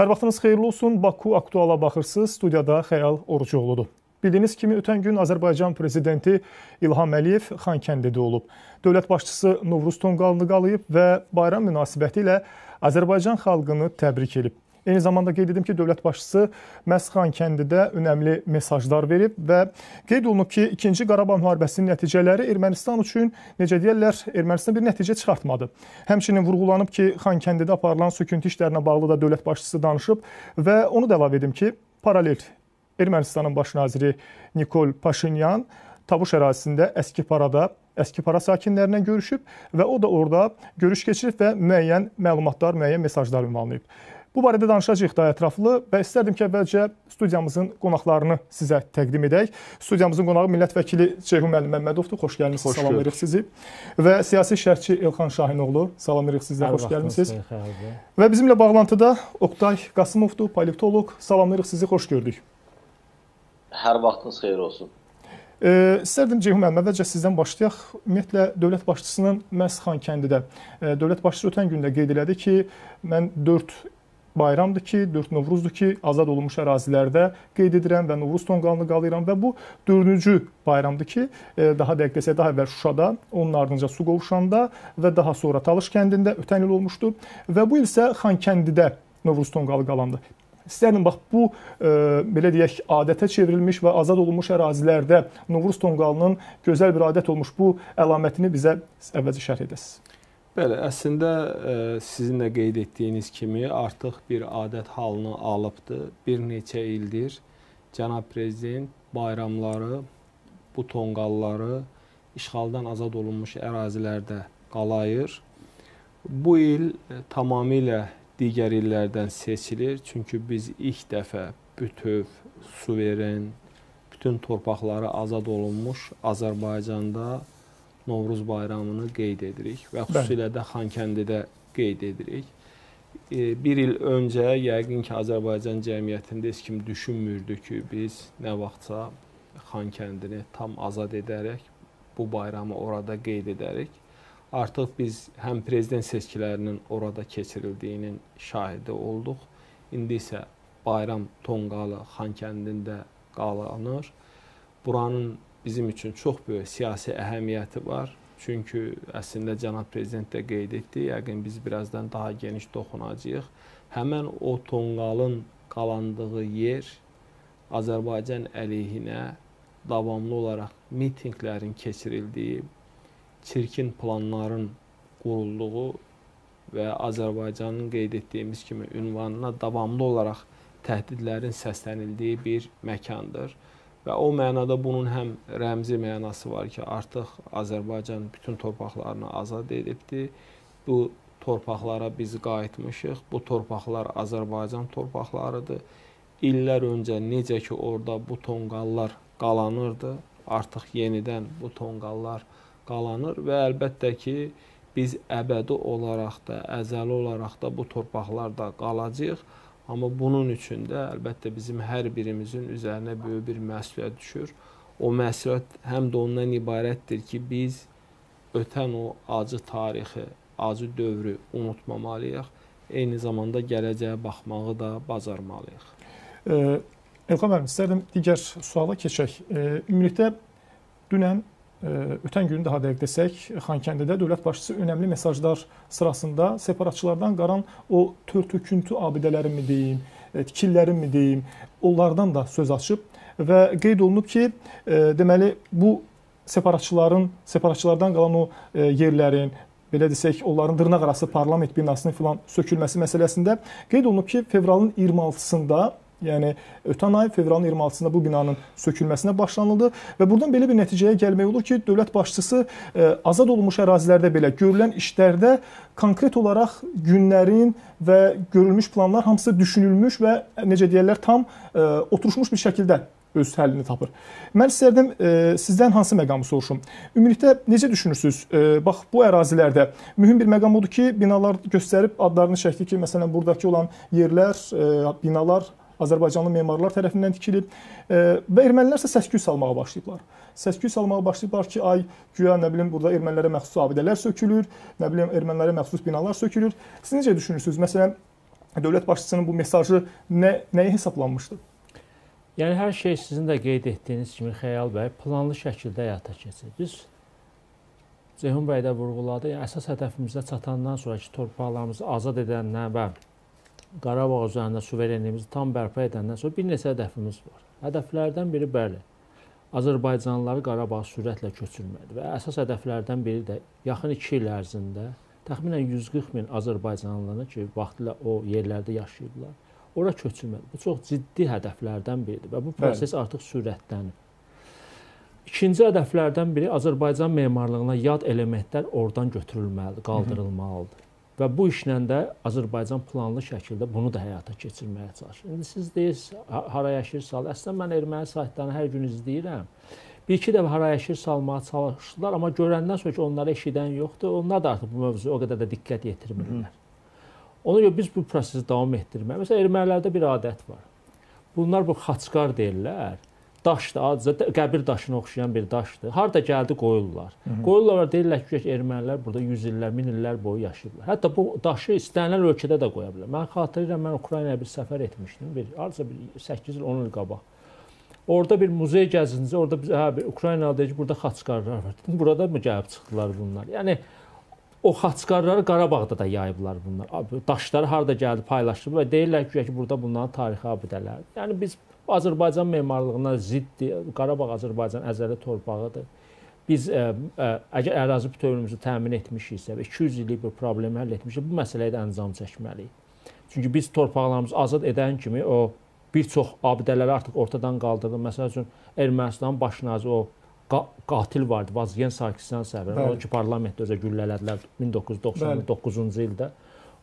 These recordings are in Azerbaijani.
Hər vaxtınız xeyirli olsun. Baku aktuala baxırsınız. Studiyada Xəyal Orucuoğludur. Bildiyiniz kimi ötən gün Azərbaycan prezidenti İlham Əliyev Xankəndidə olub. Dövlət başçısı Novruz Tonqalını qalıyıb və bayram münasibətilə Azərbaycan xalqını təbrik edib. Eyni zamanda qeyd edim ki, dövlət başçısı Məsxan kəndidə önəmli mesajlar verib və qeyd olunub ki, 2-ci Qarabağ müharibəsinin nəticələri Ermənistan üçün necə deyirlər, Ermənistan bir nəticə çıxartmadı. Həmçinin vurğulanıb ki, Xan kəndidə aparılan söküntü işlərinə bağlı da dövlət başçısı danışıb və onu da əlavə edim ki, paralel Ermənistanın baş naziri Nikol Paşinyan Tabuş ərazisində əski parada əski para sakinlərinə görüşüb və o da orada görüş keçirib və müəyyən məlumatlar, müəyyən mesajlar ünvanlayıb. Bu barədə danışacağıq daha ətraflı və istərdim ki, əvvəlcə studiyamızın qonaqlarını sizə təqdim edək. Studiyamızın qonağı millət vəkili Ceyhun müəllim Məmmədovdur. Xoş gəlmisiniz. Xoş salamlayırıq sizi. Və siyasi şərhçi Elxan Şahinoğlu. Salamlayırıq sizə. Xoş gəlmisiniz. Və bizimlə bağlantıda Oqtay Qasımovdur, politoloq. Salamlayırıq sizi. Xoş gördük. Hər vaxtınız xeyir olsun. E, istərdim Ceyhun müəllim, əvvəlcə sizdən başlayaq. Ümumiyyətlə dövlət başçısının Məsxan kəndidə e, dövlət başçısı ötən gündə qeyd elədi ki, mən 4 bayramdır ki, 4 Novruzdur ki, azad olunmuş ərazilərdə qeyd edirəm və Novruz tonqalını qalayıram və bu 4-cü bayramdır ki, e, daha dəqiq desək, daha əvvəl Şuşada, onun ardınca Suqovuşanda və daha sonra Talış kəndində ötən il olmuşdu və bu il isə Xankəndidə Novruz tonqalı qalandı. İstərdim bax bu e, belə deyək adətə çevrilmiş və azad olunmuş ərazilərdə Novruz tonqalının gözəl bir adət olmuş bu əlamətini bizə əvvəlcə şərh edəsiniz. Bəli, əslində e, sizin də qeyd etdiyiniz kimi artıq bir adət halını alıbdı. Bir neçə ildir cənab prezident bayramları, bu tonqalları işğaldan azad olunmuş ərazilərdə qalayır. Bu il e, tamamilə digər illərdən seçilir. Çünki biz ilk dəfə bütöv, suveren, bütün torpaqları azad olunmuş Azərbaycanda Novruz bayramını qeyd edirik və xüsusilə də Xankəndidə qeyd edirik. Bir il öncə yəqin ki, Azərbaycan cəmiyyətində heç kim düşünmürdü ki, biz nə vaxtsa Xankəndini tam azad edərək bu bayramı orada qeyd edərik. Artıq biz həm prezident seçkilərinin orada keçirildiyinin şahidi olduq. İndi isə bayram tonqalı Xankəndində qalanır. Buranın bizim üçün çox böyük siyasi əhəmiyyəti var. Çünki əslində cənab prezident də qeyd etdi, yəqin biz birazdan daha geniş toxunacağıq. Həmin o tonqalın qalandığı yer Azərbaycan əleyhinə davamlı olaraq mitinqlərin keçirildiyi, çirkin planların qurulduğu və Azərbaycanın qeyd etdiyimiz kimi ünvanına davamlı olaraq təhdidlərin səslənildiyi bir məkandır. Və o mənada bunun həm rəmzi mənası var ki, artıq Azərbaycan bütün torpaqlarını azad edibdi. Bu torpaqlara biz qayıtmışıq. Bu torpaqlar Azərbaycan torpaqlarıdır. İllər öncə necə ki orada bu tonqallar qalanırdı, artıq yenidən bu tonqallar qalanır və əlbəttə ki, biz əbədi olaraq da, əzəli olaraq da bu torpaqlarda qalacağıq. Amma bunun üçün də əlbəttə bizim hər birimizin üzərinə böyük bir məsuliyyət düşür. O məsuliyyət həm də ondan ibarətdir ki, biz ötən o acı tarixi, acı dövrü unutmamalıyıq. Eyni zamanda gələcəyə baxmağı da bacarmalıyıq. Elxan müəllim, istərdim digər suala keçək. Ümumilikdə dünən ötən gün daha dəqiq desək, Xankəndidə dövlət başçısı önəmli mesajlar sırasında separatçılardan qaran o tör-töküntü abidələrinmi deyim, e, tikililərinmi deyim, onlardan da söz açıb və qeyd olunub ki, e, deməli bu separatçıların, separatçılardan qalan o e, yerlərin belə desək, onların dırnaqarası parlament binasının filan sökülməsi məsələsində qeyd olunub ki, fevralın 26-sında Yəni ötən ay fevralın 26-sında bu binanın sökülməsinə başlanıldı və buradan belə bir nəticəyə gəlmək olur ki, dövlət başçısı e, azad olunmuş ərazilərdə belə görülən işlərdə konkret olaraq günlərin və görülmüş planlar hamısı düşünülmüş və necə deyirlər tam e, oturmuş bir şəkildə öz həllini tapır. Mən istərdim e, sizdən hansı məqamı soruşum. Ümumilikdə necə düşünürsüz? E, bax bu ərazilərdə mühüm bir məqam odur ki, binalar göstərib adlarını çəkdi ki, məsələn burdakı olan yerlər, e, binalar Azərbaycanlı memarlar tərəfindən tikilib və ermənilər isə səs-küy salmağa başlayıblar. Səs-küy salmağa başlayıblar ki, ay güya nə bilim burada ermənilərə məxsus abidələr sökülür, nə bilim ermənilərə məxsus binalar sökülür. Siz necə düşünürsüz? Məsələn, dövlət başçısının bu mesajı nə nəyə hesablanmışdı? Yəni hər şey sizin də qeyd etdiyiniz kimi Xəyal bəy planlı şəkildə həyata keçir. Biz Ceyhun bəy də vurğuladı. Yəni əsas hədəfimizə çatandan sonra ki, torpaqlarımızı azad edəndən və Qarabağ üzərində suverenliyimizi tam bərpa edəndən sonra bir neçə hədəfimiz var. Hədəflərdən biri bəli, Azərbaycanlıları Qarabağa sürətlə köçürməkdir və əsas hədəflərdən biri də yaxın 2 il ərzində təxminən 140 min Azərbaycanlını ki, vaxtilə o yerlərdə yaşayıblar, ora köçürməkdir. Bu çox ciddi hədəflərdən biridir və bu proses Bəli. artıq sürətlənir. İkinci hədəflərdən biri Azərbaycan memarlığına yad elementlər oradan götürülməlidir, qaldırılmalıdır. Hı -hı. Və bu işlə də Azərbaycan planlı şəkildə bunu da həyata keçirməyə çalışır. İndi siz deyirsiniz, hara yaşayırsınız? Əslində mən erməni saytlarını hər gün izləyirəm. Bir-iki dəfə hara yaşayır salmağa çalışdılar, amma görəndən sonra ki, onları eşidən yoxdur. Onlar da artıq bu mövzuya o qədər də diqqət yetirmirlər. Ona görə biz bu prosesi davam etdirməliyik. Məsələn, ermənilərdə bir adət var. Bunlar bu xaçqar deyirlər daşdır, adicə qəbir daşına oxşayan bir daşdır. Harda gəldi qoyurlar. Qoyurlar deyirlər ki, ermənilər burada 100 illər, 1000 illər boyu yaşayıblar. Hətta bu daşı istənilən ölkədə də qoya bilər. Mən xatırlayıram, mən Ukraynaya bir səfər etmişdim, bir hardasa bir 8 il, 10 il qabaq. Orada bir muzey gəzinti, orada biz hə bir Ukraynalı deyir ki, burada xaçqarlar var. Dedim, burada mı gəlib çıxdılar bunlar? Yəni o xaçqarları Qarabağda da yayıblar bunlar. Daşları harda gəldi paylaşdırıb və deyirlər ki, burada bunların tarixi abidələrdir. Yəni biz Bu Azərbaycan memarlığına ziddir. Qarabağ Azərbaycan əzəli torpağıdır. Biz ə, e, ə, e, əgər ərazi bütövlüyümüzü təmin etmişiksə və 200 illik bir problemi həll etmişiksə, bu məsələyə də əncam çəkməliyik. Çünki biz torpaqlarımızı azad edən kimi o bir çox abidələri artıq ortadan qaldırdı. Məsəl üçün Ermənistanın baş naziri o qatil vardı, Vazgen Sarkisyan səhv. O ki, parlamentdə özə güllələdilər 1999-cu ildə.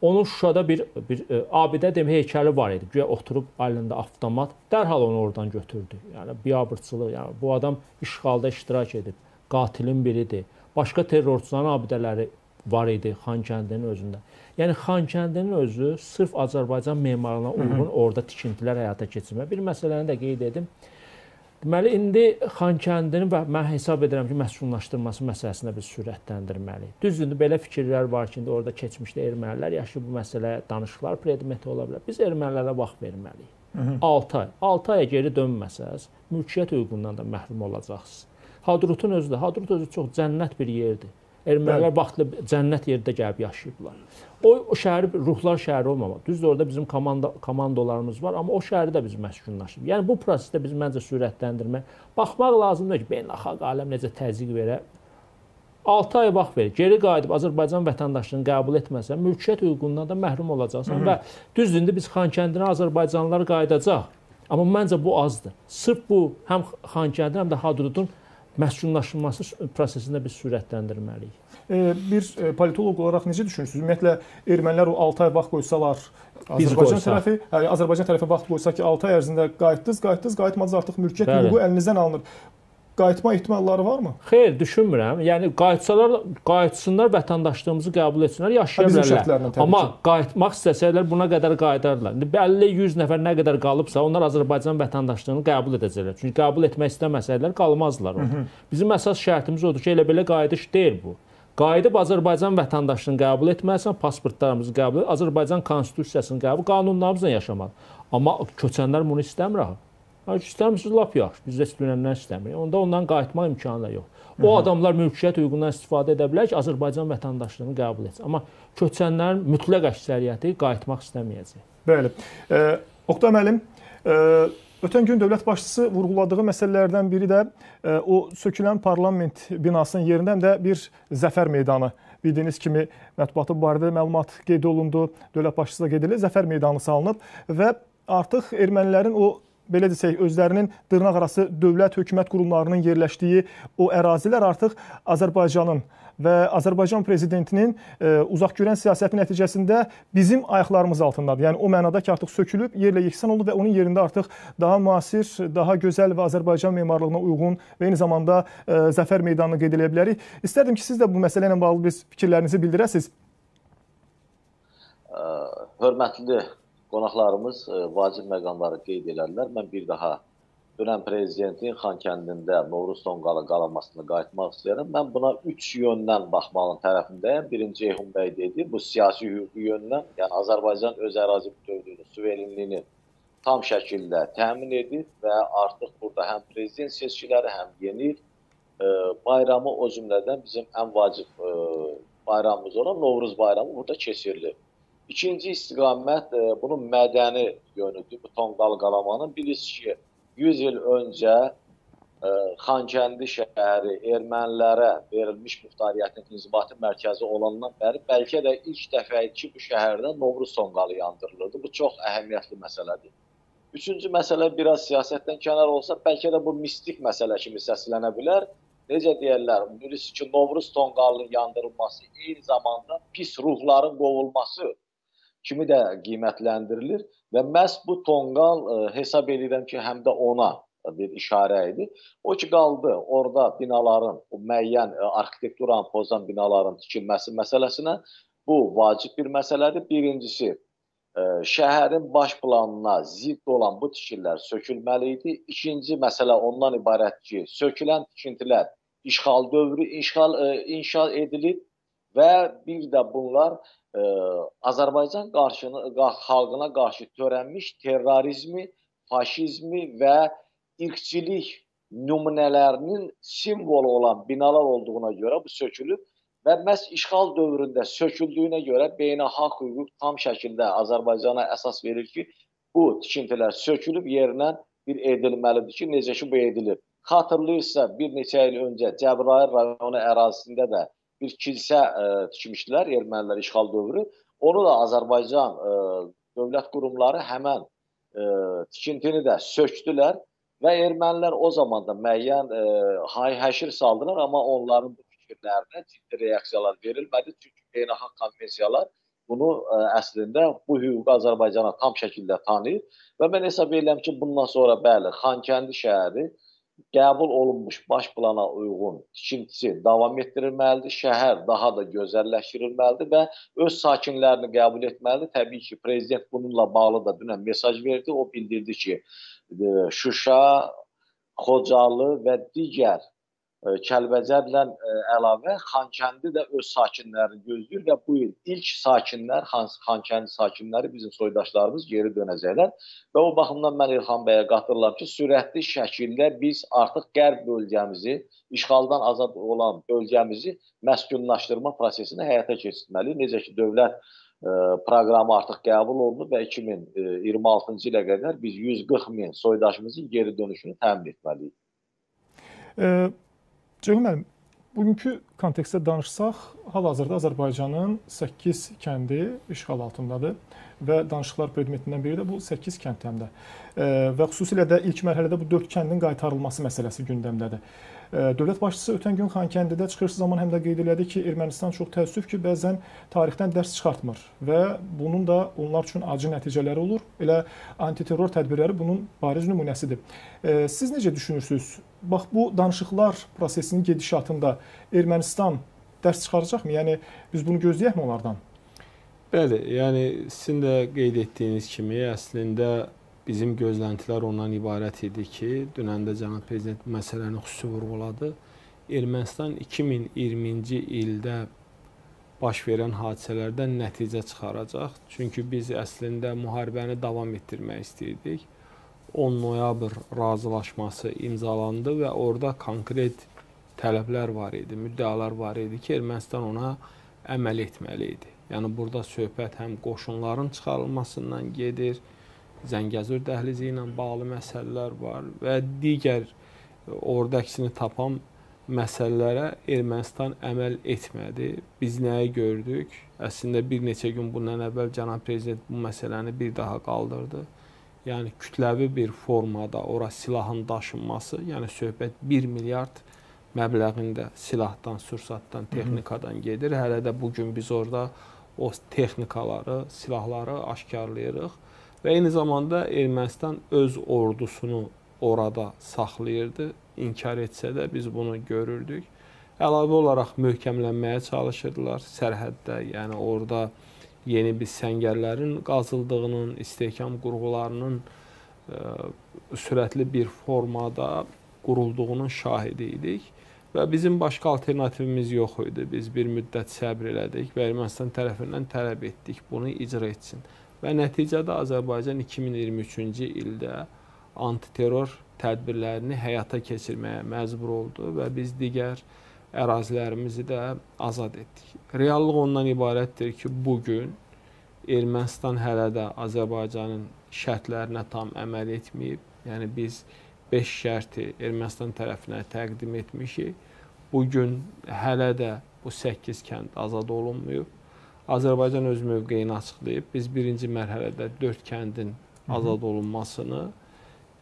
Onun Şuşada bir bir e, abidə demək heykəli var idi. Güya oturub əlində avtomat, dərhal onu oradan götürdü. Yəni biabırçılıq, yəni bu adam işğalda iştirak edib, qatilin biridir. Başqa terrorçuların abidələri var idi Xankəndinin özündə. Yəni Xankəndinin özü sırf Azərbaycan memarlığına uyğun orada tikintilər həyata keçirmək. Bir məsələni də qeyd edim. Deməli indi Xankəndinin və mən hesab edirəm ki, məskunlaşdırılması məsələsində biz sürətləndirməliyik. Düzdür, belə fikirlər var ki, indi orada keçmişdə ermənilər yaşayıb bu məsələ danışıqlar predmeti ola bilər. Biz ermənilərə vaxt verməliyik. 6 ay. 6 aya geri dönməsəz, mülkiyyət hüququndan da məhrum olacaqsınız. Hadrutun özü də, Hadrut özü çox cənnət bir yerdir. Ermənilər vaxtlı cənnət yerdə gəlib yaşayıblar. O, o şəhəri ruhlar şəhəri olmamaq. Düzdür, orada bizim komanda komandalarımız var, amma o şəhəri də biz məskunlaşdırıb. Yəni bu prosesdə biz məncə sürətləndirmək, baxmaq lazımdır ki, beynəlxalq aləm necə təzyiq verə. 6 ay vaxt verir. Geri qayıdıb Azərbaycan vətəndaşlığını qəbul etməsən, mülkiyyət hüququndan da məhrum olacaqsan və düzdür, indi biz Xankəndinə Azərbaycanlılar qayıdacaq. Amma məncə bu azdır. Sırf bu həm Xankəndin, həm də Hadrudun məskunlaşdırılması prosesində biz sürətləndirməliyik. Bir e, politoloq olaraq necə düşünürsünüz? Ümumiyyətlə ermənilər o 6 ay vaxt qoysalar, Azərbaycan tərəfi, hə, Azərbaycan tərəfi vaxt qoysa ki, 6 ay ərzində qayıtdınız, qayıtdınız, qayıtmadınız artıq mülkiyyət hüququ əlinizdən alınır qayıtma ehtimalları varmı? Xeyr, düşünmürəm. Yəni qayıtsalar, qayıtsınlar, vətəndaşlığımızı qəbul etsinlər, yaşaya bilərlər. Amma ki. qayıtmaq istəsələr buna qədər qayıdarlar. İndi 50-100 nəfər nə qədər qalıbsa, onlar Azərbaycan vətəndaşlığını qəbul edəcəklər. Çünki qəbul etmək istəməsəydilər qalmazlar orada. Bizim əsas şərtimiz odur ki, elə belə qayıdış deyil bu. Qayıdıb Azərbaycan vətəndaşlığını qəbul etməlisən, pasportlarımızı qəbul et, Azərbaycan konstitusiyasını qəbul, qanunlarımızla yaşamaq. Amma köçənlər bunu istəmir axı. İstəmirsiniz lap yaxşı. Biz heç dünəndən istəmirik. Onda ondan qayıtmaq imkanı da yox. O adamlar mülkiyyət hüququndan istifadə edə bilər ki, Azərbaycan vətəndaşlığını qəbul etsin. Amma köçənlərin mütləq əksəriyyəti qayıtmaq istəməyəcək. Bəli. E, Oqtay müəllim, e, ötən gün dövlət başçısı vurğuladığı məsələlərdən biri də e, o sökülən parlament binasının yerində həm də bir zəfər meydanı bildiyiniz kimi mətbuatı bu barədə məlumat qeyd olundu. Dövlət başçısı da qeyd edildi. Zəfər meydanı salınıb və artıq ermənilərin o belə desək, özlərinin dırnaqarası dövlət hökumət qurumlarının yerləşdiyi o ərazilər artıq Azərbaycanın və Azərbaycan prezidentinin e, uzaqgörən siyasəti nəticəsində bizim ayaqlarımız altındadır. Yəni o mənada ki, artıq sökülüb, yerlə yeksan oldu və onun yerində artıq daha müasir, daha gözəl və Azərbaycan memarlığına uyğun və eyni zamanda e, zəfər meydanını qeyd edə bilərik. İstərdim ki, siz də bu məsələ ilə bağlı biz fikirlərinizi bildirəsiniz. Hörmətli qonaqlarımız e, vacib məqamları qeyd edərlər. Mən bir daha dünən prezidentin Xankəndində Novruz tonqalı qalanmasına qayıtmaq istəyirəm. Mən buna 3 yöndən baxmağın tərəfindəyəm. Birinci Ceyhun bəy dedi, bu siyasi hüquqi yöndən, yəni Azərbaycan öz ərazi bütövlüyünü, suverenliyini tam şəkildə təmin edir və artıq burada həm prezident seçkiləri, həm yeni e, bayramı o cümlədən bizim ən vacib e, bayramımız olan Novruz bayramı burada keçirilir. İkinci istiqamət e, bunun mədəni yönüdür. Bu tonqal qalamanın bilirsiniz ki, 100 il öncə e, Xankəndi şəhəri ermənilərə verilmiş muxtariyyətin inzibati mərkəzi olandan bəri bəlkə də ilk dəfə ki, bu şəhərdə Novruz tonqalı yandırılırdı. Bu çox əhəmiyyətli məsələdir. Üçüncü məsələ biraz siyasətdən kənar olsa, bəlkə də bu mistik məsələ kimi səslənə bilər. Necə deyirlər, bilirsiniz ki, Novruz tonqalının yandırılması eyni zamanda pis ruhların qovulması kimi də qiymətləndirilir və məhz bu tonqal ə, e, hesab edirəm ki, həm də ona bir işarə idi. O ki qaldı orada binaların, o müəyyən e, arxitekturanı pozan binaların tikilməsi məsələsinə bu vacib bir məsələdir. Birincisi, ə, e, şəhərin baş planına zidd olan bu tikililər sökülməli idi. İkinci məsələ ondan ibarət ki, sökülən tikintilər işğal dövrü işğal ə, inşa edilib və bir də bunlar ə, Azərbaycan qarşını xalqına qarşı törənmiş terrorizmi, faşizmi və irqçilik nümunələrinin simvolu olan binalar olduğuna görə bu sökülüb və məhz işğal dövründə söküldüyünə görə beynəlxalq hüquq tam şəkildə Azərbaycana əsas verir ki, bu tikintilər sökülüb yerinə bir edilməlidir ki, necə ki bu edilir. Xatırlayırsa bir neçə il öncə Cəbrayıl rayonu ərazisində də bir kilsə ə, e, tikmişdilər ermənilər işğal dövrü. Onu da Azərbaycan ə, e, dövlət qurumları həmən ə, e, tikintini də sökdülər və ermənilər o zaman da müəyyən ə, hay-həşir saldılar, amma onların bu fikirlərinə ciddi reaksiyalar verilmədi. Çünki beynəlxalq konvensiyalar bunu ə, əslində bu hüququ Azərbaycana tam şəkildə tanıyır və mən hesab edirəm ki, bundan sonra bəli, Xankəndi şəhəri qəbul olunmuş baş plana uyğun tikintisi davam etdirilməlidir. Şəhər daha da gözəlləşdirilməlidir və öz sakinlərini qəbul etməlidir. Təbii ki, prezident bununla bağlı da dünən mesaj verdi. O bildirdi ki, e, Şuşa, Xocalı və digər Kəlbəcərlə əlavə Xankəndi də öz sakinlərini gözləyir və bu il ilk sakinlər Xankəndi sakinləri bizim soydaşlarımız geri dönəcəklər və o baxımdan mən İlxan bəyə qatırıram ki, sürətli şəkildə biz artıq qərb bölgəmizi, işğaldan azad olan bölgəmizi məskunlaşdırma prosesini həyata keçirməliyik. Necə ki, dövlət proqramı artıq qəbul olundu və 2026-cı ilə qədər biz 140 min soydaşımızın geri dönüşünü təmin etməliyik. Ceyhun müəllim, bugünkü kontekstdə danışsaq, hal-hazırda Azərbaycanın 8 kəndi işğal altındadır və danışıqlar predmetindən biri də bu 8 kəndləndə. Və xüsusilə də ilk mərhələdə bu 4 kəndin qaytarılması məsələsi gündəmdədir. Dövlət başçısı ötən gün Xankəndidə çıxış zaman həm də qeyd elədi ki, Ermənistan çox təəssüf ki, bəzən tarixdən dərs çıxartmır və bunun da onlar üçün acı nəticələri olur. Elə antiterror tədbirləri bunun bariz nümunəsidir. Siz necə düşünürsüz? Bax bu danışıqlar prosesinin gedişatında Ermənistan dərs çıxaracaqmı? Yəni biz bunu gözləyəkmi onlardan? Bəli, yəni sizin də qeyd etdiyiniz kimi əslində bizim gözləntilər ondan ibarət idi ki, dünən də cənab prezident məsələni xüsusi vurğuladı. Ermənistan 2020-ci ildə baş verən hadisələrdən nəticə çıxaracaq. Çünki biz əslində müharibəni davam etdirmək istəyirdik. 10 noyabr razılaşması imzalandı və orada konkret tələblər var idi, müddəalar var idi ki, Ermənistan ona əməl etməli idi. Yəni burada söhbət həm qoşunların çıxarılmasından gedir, Zəngəzur dəhlizi ilə bağlı məsələlər var və digər orada əksini tapan məsələlərə Ermənistan əməl etmədi. Biz nəyi gördük? Əslində bir neçə gün bundan əvvəl cənab prezident bu məsələni bir daha qaldırdı. Yəni kütləvi bir formada ora silahın daşınması, yəni söhbət 1 milyard məbləğində silahdan, sursatdan, texnikadan gedir. Hələ də bu gün biz orada o texnikaları, silahları aşkarlayırıq və eyni zamanda Ermənistan öz ordusunu orada saxlayırdı. İnkar etsə də biz bunu görürdük. Əlavə olaraq möhkəmlənməyə çalışırdılar sərhəddə, yəni orada yeni bir səngərlərin qazıldığının, istehkam qurğularının ə, e, sürətli bir formada qurulduğunun şahidi idik və bizim başqa alternativimiz yox idi. Biz bir müddət səbr elədik və Ermənistan tərəfindən tələb etdik bunu icra etsin. Və nəticədə Azərbaycan 2023-cü ildə antiterror tədbirlərini həyata keçirməyə məcbur oldu və biz digər ərazilərimizi də azad etdik. Reallıq ondan ibarətdir ki, bu gün Ermənistan hələ də Azərbaycanın şərtlərinə tam əməl etməyib. Yəni biz 5 şərti Ermənistan tərəfinə təqdim etmişik. Bu gün hələ də bu 8 kənd azad olunmayıb. Azərbaycan öz mövqeyini açıqlayıb. Biz birinci mərhələdə 4 kəndin azad olunmasını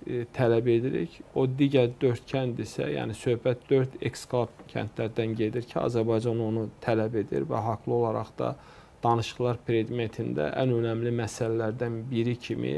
e, tələb edirik. O digər 4 kənd isə, yəni söhbət 4 ekskap kəndlərdən gedir ki, Azərbaycan onu tələb edir və haqlı olaraq da danışıqlar predmetində ən önəmli məsələlərdən biri kimi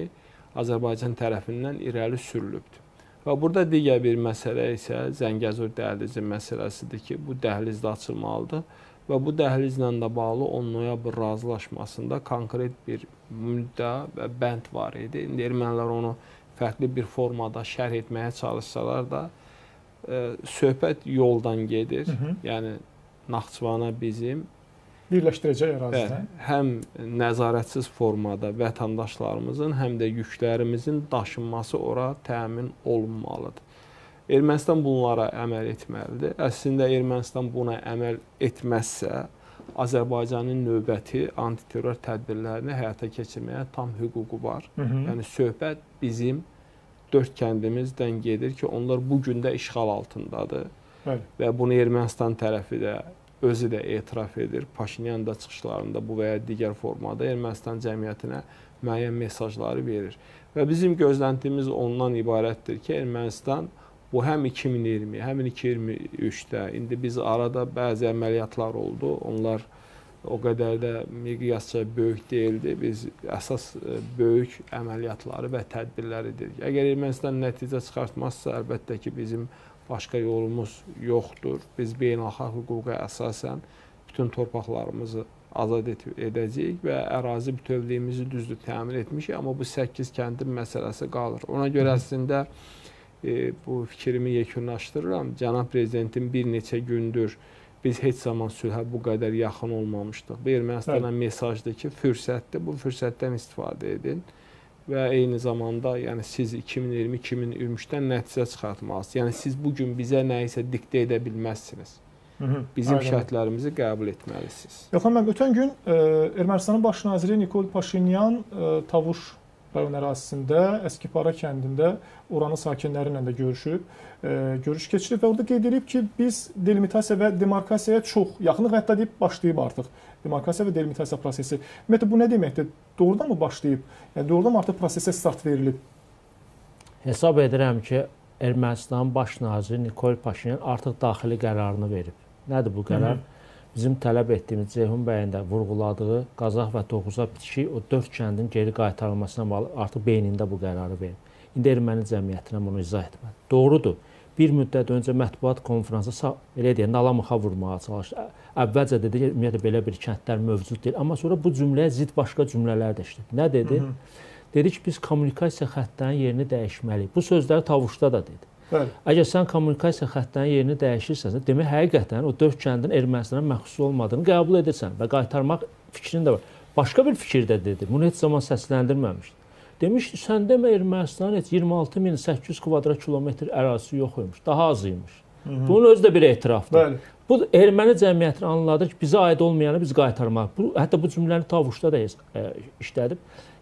Azərbaycan tərəfindən irəli sürülübdür. Və burada digər bir məsələ isə Zəngəzur dəhlizi məsələsidir ki, bu dəhliz də açılmalıdır və bu dəhlizlə də bağlı 10 noyabr razılaşmasında konkret bir müddəa və bənd var idi. İndi ermənilər onu fərqli bir formada şərh etməyə çalışsalar da ə, söhbət yoldan gedir. Hı -hı. Yəni Naxçıvana bizim birləşdirəcək ərazidə. Həm nəzarətsiz formada vətəndaşlarımızın, həm də yüklərimizin daşınması ora təmin olunmalıdır. Ermənistan bunlara əməl etməlidir. Əslində Ermənistan buna əməl etməzsə, Azərbaycanın növbəti antiterror tədbirlərini həyata keçirməyə tam hüququ var. Hı -hı. Yəni söhbət bizim dörd kəndimizdən gedir ki, onlar bu gün də işğal altındadır. Bəli. Və bunu Ermənistan tərəfi də özü də etiraf edir. Paşinyan da çıxışlarında bu və ya digər formada Ermənistan cəmiyyətinə müəyyən mesajları verir. Və bizim gözləntimiz ondan ibarətdir ki, Ermənistan bu həm 2020, həm 2023-də indi biz arada bəzi əməliyyatlar oldu. Onlar o qədər də miqyasca böyük deyildi. Biz əsas e, böyük əməliyyatları və tədbirləri dedik. Əgər Ermənistan nəticə çıxartmazsa, əlbəttə ki, bizim başqa yolumuz yoxdur. Biz beynəlxalq hüquqa əsasən bütün torpaqlarımızı azad edəcəyik və ərazi bütövlüyümüzü düzdür təmin etmişik, amma bu 8 kəndin məsələsi qalır. Ona görə əslində e, bu fikrimi yekunlaşdırıram. Cənab prezidentin bir neçə gündür biz heç zaman sülhə bu qədər yaxın olmamışdıq. Bu Ermənistana mesajdır ki, fürsətdir. Bu fürsətdən istifadə edin və eyni zamanda yəni siz 2020-2023-dən nəticə çıxartmalısınız. Yəni siz bu gün bizə nə isə diktə edə bilməzsiniz. Bizim Aynen. şərtlərimizi qəbul etməlisiniz. Yox, mən ötən gün ə, e, Ermənistanın baş naziri Nikol Paşinyan ə, e, Tavuş rayon ərazisində Əskipara kəndində oranın sakinləri ilə də görüşüb, e, görüş keçirib və orada qeyd edib ki, biz delimitasiya və demarkasiyaya çox yaxınıq, hətta deyib başlayıb artıq demarkasiya və delimitasiya prosesi. Ümumiyyətlə bu nə deməkdir? Doğrudan mı başlayıb? Yəni doğrudan mı artıq prosesə start verilib? Hesab edirəm ki, Ermənistanın baş naziri Nikol Paşinyan artıq daxili qərarını verib. Nədir bu qərar? Hı -hı bizim tələb etdiyimiz Ceyhun bəyin də vurğuladığı Qazax və Toxuza bitişik o 4 kəndin geri qaytarılmasına bağlı artıq beynində bu qərarı verib. İndi erməni cəmiyyətinə bunu izah etməli. Doğrudur. Bir müddət öncə mətbuat konfransı elə deyək, nalamuxa vurmağa çalışdı. Əvvəlcə dedi ki, ümumiyyətlə belə bir kəndlər mövcud deyil, amma sonra bu cümləyə zid başqa cümlələr də işlədi. Nə dedi? Hı -hı. Dedi ki, biz kommunikasiya xəttlərinin yerini dəyişməliyik. Bu sözləri Tavuşda da dedi. Bəli. Əgər sən kommunikasiya xəttlərinin yerini dəyişirsənsə, demək həqiqətən o 4 kəndin Ermənistana məxsus olmadığını qəbul edirsən və qaytarmaq fikrin də var. Başqa bir fikir də dedi. Bunu heç zaman səsləndirməmişdi. Demiş ki, sən demə Ermənistanın heç 26800 kvadrat kilometr ərazisi yox imiş, daha az imiş. Hı -hı. Bunun özü də bir etirafdır. Bəli. Bu erməni cəmiyyətini anladır ki, bizə aid olmayanı biz qaytarmaq. Bu hətta bu cümləni Tavuşda da e, işlədib.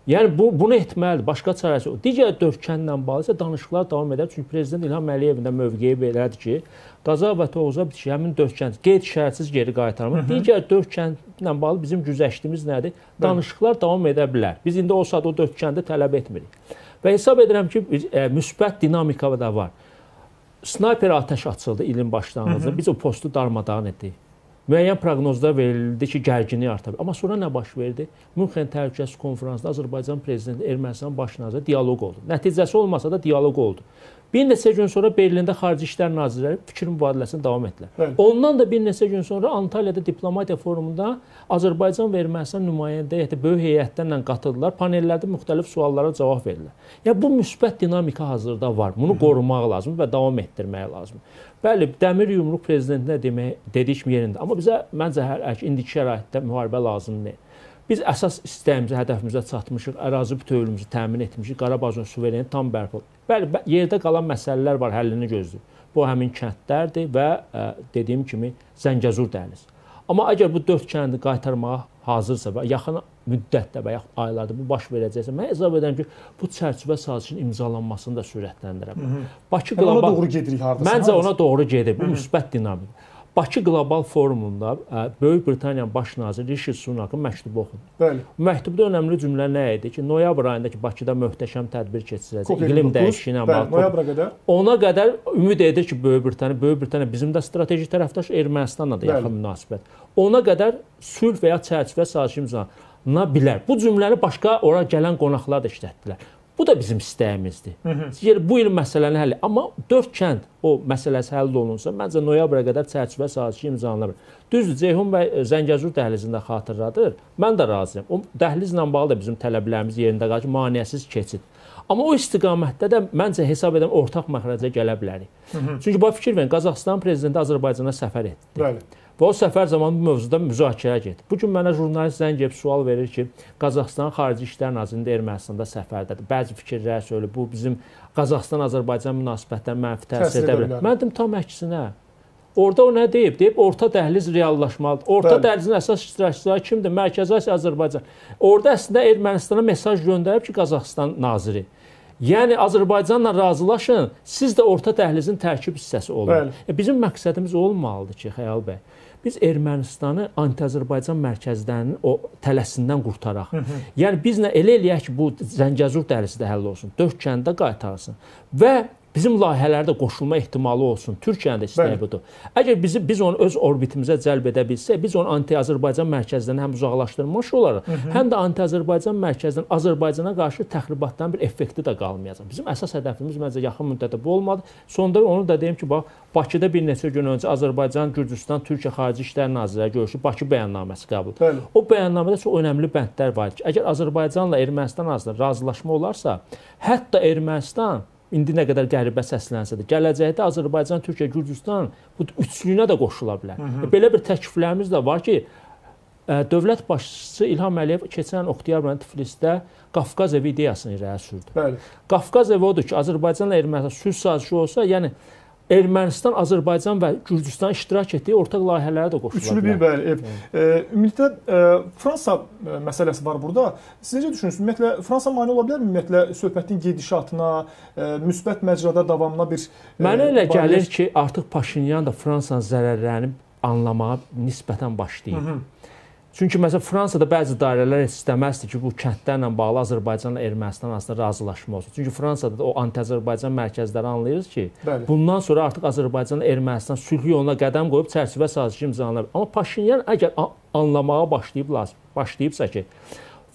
Yəni bu bunu etməlidir. Başqa çarəsi yox. Digər dörd kəndlə bağlı isə danışıqlar davam edər. Çünki prezident İlham Əliyevin də mövqeyi belədir ki, Qaza və Toğuza bitişik həmin dörd kənd qeyd şərtsiz geri qaytarılır. Digər dörd kəndlə bağlı bizim güzəştimiz nədir? Danışıqlar davam edə bilər. Biz indi o saat o dörd kəndi tələb etmirik. Və hesab edirəm ki, e, müsbət dinamika da var. Snayper atəş açıldı ilin başlanğıcında. Biz o postu darmadağın etdik. Müəyyən proqnozlar verildi ki, gərginlik artar. Amma sonra nə baş verdi? Münxen Təhlükəsizlik Konfransında Azərbaycan prezidenti Ermənistan baş naziri dialoq oldu. Nəticəsi olmasa da dialoq oldu. Bir neçə gün sonra Berlində Xarici İşlər Nazirləri fikir mübadiləsini davam etdilər. Bəli. Ondan da bir neçə gün sonra Antalyada diplomatiya forumunda Azərbaycan və Ermənistan nümayəndə heyəti böyük heyətlərlə qatıldılar. Panellərdə müxtəlif suallara cavab verdilər. Yəni bu müsbət dinamika hazırda var. Bunu qorumaq lazımdır və davam etdirmək lazımdır. Bəli, dəmir yumruq prezidentinə demək dedik yerində. Amma bizə məncə hər indiki şəraitdə müharibə lazım deyil. Biz əsas istəyimizə, hədəfimizə çatmışıq, ərazi bütövlüyümüzü təmin etmişik, Qarabağın suvereni tam bərpa. Bəli, yerdə qalan məsələlər var, həllini gözləyir. Bu həmin kəndlərdir və ə, dediyim kimi Zəngəzur dəhlizi. Amma əgər bu 4 kəndi qaytarmağa hazırsa və yaxın müddətdə və yaxud aylarda bu baş verəcəksə, mən hesab edirəm ki, bu çərçivə sazişinin imzalanmasını da sürətləndirə bilər. Bakı qlobal ona doğru gedirik hardasa. Məncə ona doğru gedir. Bu müsbət dinamika. Bakı Qlobal Forumunda Böyük Britaniyanın baş naziri Rishi Sunakın məktubu oxudu. Bəli. Məktubda önəmli cümlə nə idi ki, noyabr ayında ki, Bakıda möhtəşəm tədbir keçiriləcək. İqlim dəyişikliyi ilə bağlı. Noyabra qədər. Ona qədər ümid edir ki, Böyük Britaniya, Böyük Britaniya bizim də strateji tərəfdaş Ermənistanla da yaxın münasibət. Ona qədər sülh və ya çərçivə sazişi imzalana bilər. Bu cümləni başqa ora gələn qonaqlar da işlətdilər. Bu da bizim istəyimizdir. Yəni bu il məsələni həll. Amma 4 kənd o məsələsi həll olunsa, məncə noyabra qədər çərçivə sazişi imzalanır. Düzdür, Ceyhun bəy e, Zəngəzur dəhlizində xatırladır. Mən də razıyam. O dəhlizlə bağlı da bizim tələblərimiz yerində qalır maneəsiz keçid. Amma o istiqamətdə də məncə hesab edən ortaq məxrəcə gələ bilərik. Çünki bax fikir verin, Qazaxıstan prezidenti Azərbaycana səfər etdi. Bəli. Və o səfər zamanı bu mövzuda müzakirə getdi. Bu gün mənə jurnalist zəng edib sual verir ki, Qazaxıstan Xarici İşlər Nazirliyində Ermənistanda səfərdədir. Bəzi fikirlər söylür, bu bizim Qazaxıstan-Azərbaycan münasibətlərinə mənfi təsir edə bilər. Mən dedim tam əksinə. Orada o nə deyib? Deyib orta dəhliz reallaşmalıdır. Orta Bəli. dəhlizin əsas iştirakçıları kimdir? Mərkəzi Asiya Azərbaycan. Orada əslində Ermənistana mesaj göndərib ki, Qazaxıstan naziri Yəni Azərbaycanla razılaşın, siz də orta dəhlizin tərkib hissəsi olun. E, bizim məqsədimiz olmalıdır ki, Xəyal bəy, biz Ermənistanı anti-Azərbaycan mərkəzlərinin o tələsindən qurtaraq. Hı -hı. Yəni biz nə elə eləyək ki, bu Zəngəzur dəhlizi də həll olsun, dörd kəndə qaytarsın və bizim layihələrdə qoşulma ehtimalı olsun. Türkiyənin də istəyi budur. Əgər bizi biz onu öz orbitimizə cəlb edə bilsək, biz onu anti-Azərbaycan mərkəzindən həm uzaqlaşdırmış olarıq, Hı -hı. həm də anti-Azərbaycan mərkəzindən Azərbaycana qarşı təxribatların bir effekti də qalmayacaq. Bizim əsas hədəfimiz məncə yaxın müddətdə bu olmadı. Sonda onu da deyim ki, bax Bakıda bir neçə gün öncə Azərbaycan, Gürcüstan, Türkiyə Xarici İşlər Nazirləri görüşü Bakı bəyannaməsi qəbul. Bəli. O bəyannamədə çox önəmli bəndlər var ki, əgər Azərbaycanla Ermənistan arasında razılaşma olarsa, hətta Ermənistan indi nə qədər qəribə səslənsə də, gələcəkdə Azərbaycan, Türkiyə, Gürcüstan bu üçlüyünə də qoşula bilər. Hı -hı. Belə bir təkliflərimiz də var ki, ə, dövlət başçısı İlham Əliyev keçən oktyabrın Tiflisdə Qafqaz evi ideyasını irəli sürdü. Bəli. Qafqaz evi odur ki, Azərbaycanla Ermənistan sülh sazişi olsa, yəni Ermənistan, Azərbaycan və Gürcüstan iştirak etdiyi ortaq layihələrə də qoşula Üçlü bir bəli ev. E, ümumiyyətlə e, Fransa e, məsələsi var burada. Siz necə düşünürsünüz? Ümumiyyətlə Fransa mane ola bilərmi ümumiyyətlə söhbətin gedişatına, e, müsbət məcrada davamına bir e, Mənə elə gəlir ki, artıq Paşinyan da Fransanın zərərlərini anlamağa nisbətən başlayıb. Hı -hı. Çünki məsələn Fransada bəzi dairələr istəməzdi ki, bu kəndlərlə bağlı Azərbaycanla Ermənistan arasında razılaşma olsun. Çünki Fransada da o anti-Azərbaycan mərkəzləri anlayırız ki, Bəli. bundan sonra artıq Azərbaycanla Ermənistan sülh yoluna qədəm qoyub çərçivə sazişi imzalanır. Amma Paşinyan əgər anlamağa başlayıb başlayıbsa ki,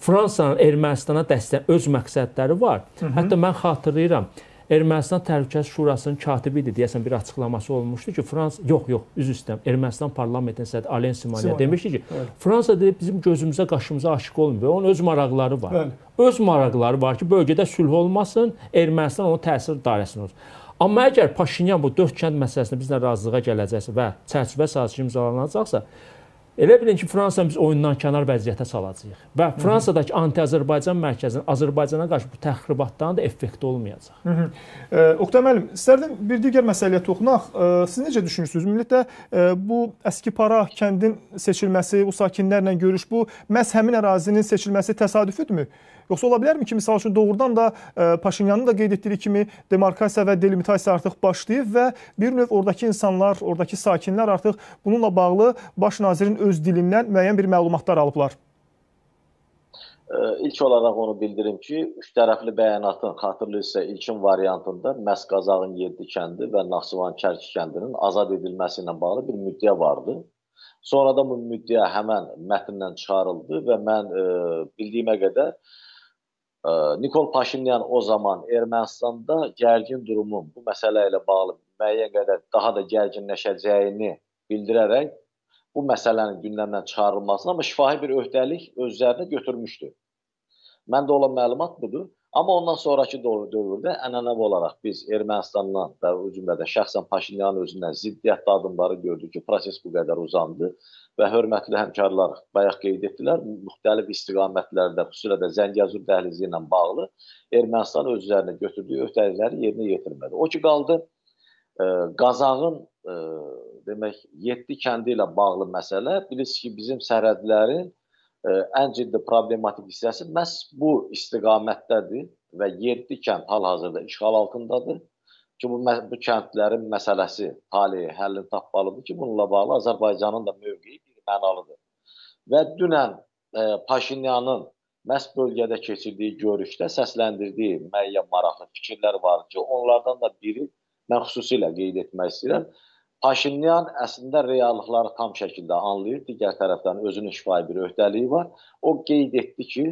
Fransanın Ermənistana dəstək öz məqsədləri var. Hı -hı. Hətta mən xatırlayıram, Ermənistan Təhlükəsizlik Şurasının katibi idi, deyəsən bir açıqlaması olmuşdu ki, Fransa yox, yox, üzr istəyirəm. Ermənistan parlamentinin sədri Alen Simoniya demişdi ki, evet. Fransa deyib bizim gözümüzə, qaşımıza aşiq olmuyor. Onun öz maraqları var. Bəli. Öz maraqları var ki, bölgədə sülh olmasın, Ermənistan onun təsir dairəsində olsun. Amma əgər Paşinyan bu 4 kənd məsələsində bizlə razılığa gələcəksə və çərçivə sazişi imzalanacaqsa, Elə bilin ki, Fransa biz oyundan kənar vəziyyətə salacağıq və Fransadakı anti-Azərbaycan mərkəzinin Azərbaycana qarşı bu təxribatdan da effekti olmayacaq. Hı -hı. E, Oqtay müəllim, istərdim bir digər məsələyə toxunaq. E, siz necə düşünürsünüz? Ümumiyyətlə e, bu Əskipara kəndin seçilməsi, bu sakinlərlə görüş bu məhz həmin ərazinin seçilməsi təsadüfüdürmü? Yoxsa ola bilərmi ki, məsəl üçün doğrudan da e, Paşinyanın da qeyd etdiyi kimi demarkasiya və delimitasiya artıq başlayıb və bir növ oradakı insanlar, oradakı sakinlər artıq bununla bağlı baş nazirin öz dilindən müəyyən bir məlumatlar alıblar. İlk olaraq onu bildirim ki, üç tərəfli bəyanatın xatırlayırsa ilkin variantında məhz Qazağın 7 kəndi və Naxçıvan Kərki kəndinin azad edilməsi ilə bağlı bir müddia vardı. Sonradan bu müddia həmən mətndən çıxarıldı və mən e, bildiyimə qədər Nikol Paşinyan o zaman Ermənistanda gərgin durumun bu məsələ ilə bağlı müəyyən qədər daha da gərginləşəcəyini bildirərək bu məsələnin gündəmdən çıxarılmasına amma şifahi bir öhdəlik öz üzərinə götürmüşdü. Məndə olan məlumat budur. Amma ondan sonrakı dövrdə ənənəvi olaraq biz Ermənistandan və o cümlədən şəxsən Paşinyanın özündən ziddiyyətli addımları gördük ki, proses bu qədər uzandı və hörmətli həmkarlar bayaq qeyd etdilər, müxtəlif istiqamətlərdə, xüsusilə də Zəngəzur dəhlizi ilə bağlı Ermənistan öz üzərinə götürdüyü öhdəlikləri yerinə yetirmədi. O ki qaldı ə, e, Qazağın ə, e, demək 7 kəndi ilə bağlı məsələ. Bilirsiniz ki, bizim sərhədlərin ə, ən ciddi problematik hissəsi məhz bu istiqamətdədir və 7 kənd hal-hazırda işğal altındadır ki, bu, bu kəndlərin məsələsi taleyi həllini tapmalıdır ki, bununla bağlı Azərbaycanın da mövqeyi bir mənalıdır. Və dünən e, Paşinyanın məhz bölgədə keçirdiyi görüşdə səsləndirdiyi müəyyən maraqlı fikirlər var ki, onlardan da biri mən xüsusilə qeyd etmək istəyirəm. Paşinyan əslində reallıqları tam şəkildə anlayır. Digər tərəfdən özünün şifahi bir öhdəliyi var. O qeyd etdi ki,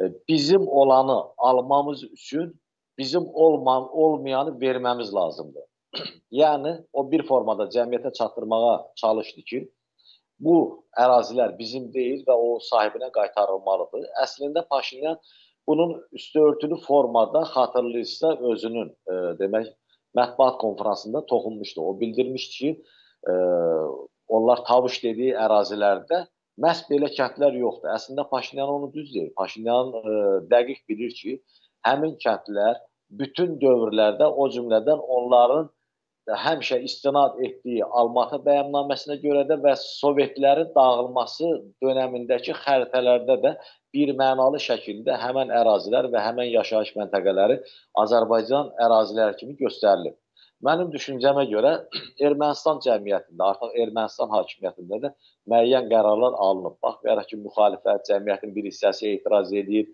e, bizim olanı almamız üçün bizim olman, olmayanı verməmiz lazımdır. yəni o bir formada cəmiyyətə çatdırmağa çalışdı ki, bu ərazilər bizim deyil və o sahibinə qaytarılmalıdır. Əslində Paşinyan bunun üstüörtülü formada xatırlayırsa özünün e, demək mətbuat konfransında toxunmuşdu. O bildirmişdi ki, e, onlar Tavuş dediyi ərazilərdə məhz belə kəndlər yoxdur. Əslində Paşinyan onu düz deyir. Paşinyan e, dəqiq bilir ki, həmin kəndlər bütün dövrlərdə, o cümlədən onların həmişə istinad etdiyi Almatı bəyannaməsinə görə də və Sovetlərin dağılması dövründəki xəritələrdə də bir mənalı şəkildə həmin ərazilər və həmin yaşayış məntəqələri Azərbaycan əraziləri kimi göstərilir. Mənim düşüncəmə görə Ermənistan cəmiyyətində, artıq Ermənistan hakimiyyətində də müəyyən qərarlar alınıb. Baxmayaraq ki, müxalifət cəmiyyətin bir hissəsi etiraz edir,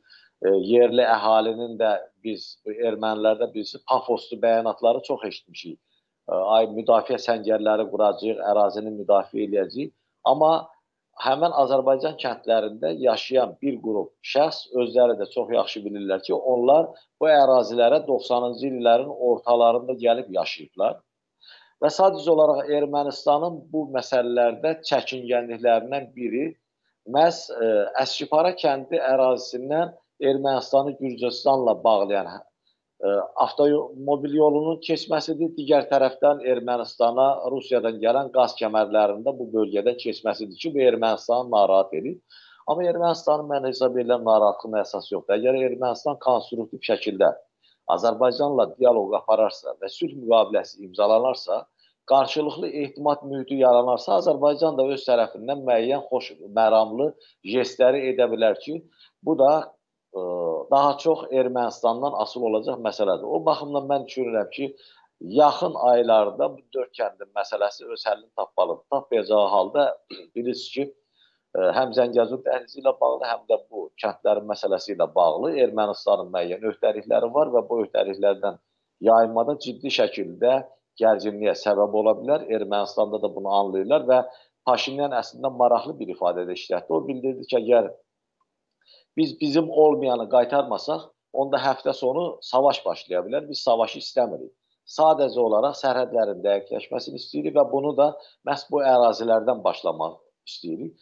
e, yerli əhalinin də biz ermənilərdə biz pafoslu bəyanatları çox eşitmişik. Ay müdafiə səngərləri quracağıq, ərazini müdafiə edəcəyik. Amma həmin Azərbaycan kəndlərində yaşayan bir qrup şəxs özləri də çox yaxşı bilirlər ki, onlar bu ərazilərə 90-cı illərin ortalarında gəlib yaşayıblar. Və sadəcə olaraq Ermənistanın bu məsələlərdə çəkingənliklərindən biri məhz ə, Əskipara kəndi ərazisindən Ermənistanı Gürcüstanla bağlayan avtomobil yolunun keçməsidir. Digər tərəfdən Ermənistana Rusiyadan gələn qaz kəmərlərində bu bölgədən keçməsidir ki, bu Ermənistanı narahat edir. Amma Ermənistanın mən hesab edirəm narahatlığına əsas yoxdur. Əgər Ermənistan konstruktiv şəkildə Azərbaycanla dialoq apararsa və sülh müqaviləsi imzalanarsa, qarşılıqlı ehtimat mühiti yaranarsa, Azərbaycan da öz tərəfindən müəyyən xoş məramlı jestləri edə bilər ki, bu da daha çox Ermənistandan asılı olacaq məsələdir. O baxımdan mən düşünürəm ki, yaxın aylarda bu dörd kəndin məsələsi öz həllini tapmalıdır. Tapmayacağı halda bilirsiniz ki, e, həm Zəngəzur dəhlizi ilə bağlı, həm də bu kəndlərin məsələsi ilə bağlı Ermənistanın müəyyən öhdəlikləri var və bu öhdəliklərdən yayınmada ciddi şəkildə gərginliyə səbəb ola bilər. Ermənistanda da bunu anlayırlar və Paşinyan əslində maraqlı bir ifadədə işlətdi. O bildirdi ki, əgər Biz bizim olmayanı qaytarmasaq, onda həftə sonu savaş başlaya bilər. Biz savaşı istəmirik. Sadəcə olaraq sərhədlərin dəqiqləşməsini istəyirik və bunu da məhz bu ərazilərdən başlamaq istəyirik.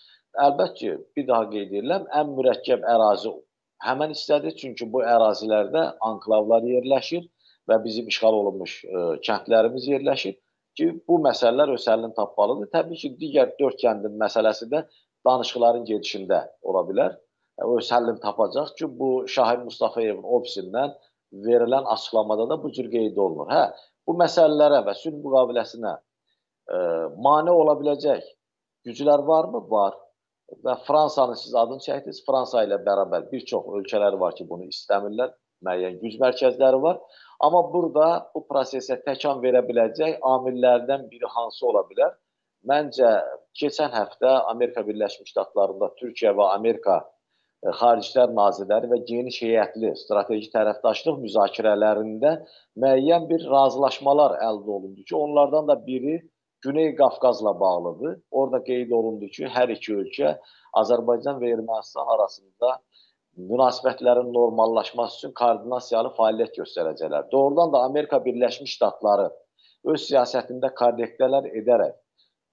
Əlbəttə ki, bir daha qeyd edirəm, ən mürəkkəb ərazi həmən hissədir. Çünki bu ərazilərdə anklavlar yerləşir və bizim işğal olunmuş ə, e, kəndlərimiz yerləşir ki, bu məsələlər öz həllini tapmalıdır. Təbii ki, digər 4 kəndin məsələsi də danışıqların gedişində ola bilər öz həllini tapacaq ki, bu Şahin Mustafayevin ofisindən verilən açıqlamada da bu cür qeyd olunur. Hə, bu məsələlərə və sülh müqaviləsinə e, mane ola biləcək güclər varmı? Var. Və Fransanın siz adını çəkdiniz. Fransa ilə bərabər bir çox ölkələr var ki, bunu istəmirlər. Müəyyən güc mərkəzləri var. Amma burada bu prosesə təkan verə biləcək amillərdən biri hansı ola bilər? Məncə keçən həftə Amerika Birləşmiş Ştatlarında Türkiyə və Amerika E, Xaricilər Nazirləri və geniş heyətli strateji tərəfdaşlıq müzakirələrində müəyyən bir razılaşmalar əldə olundu ki, onlardan da biri Güney Qafqazla bağlıdır. Orada qeyd olundu ki, hər iki ölkə Azərbaycan və Ermənistan arasında münasibətlərin normallaşması üçün koordinasiyalı fəaliyyət göstərəcəklər. Doğrudan da Amerika Birləşmiş Ştatları öz siyasətində korrektlər edərək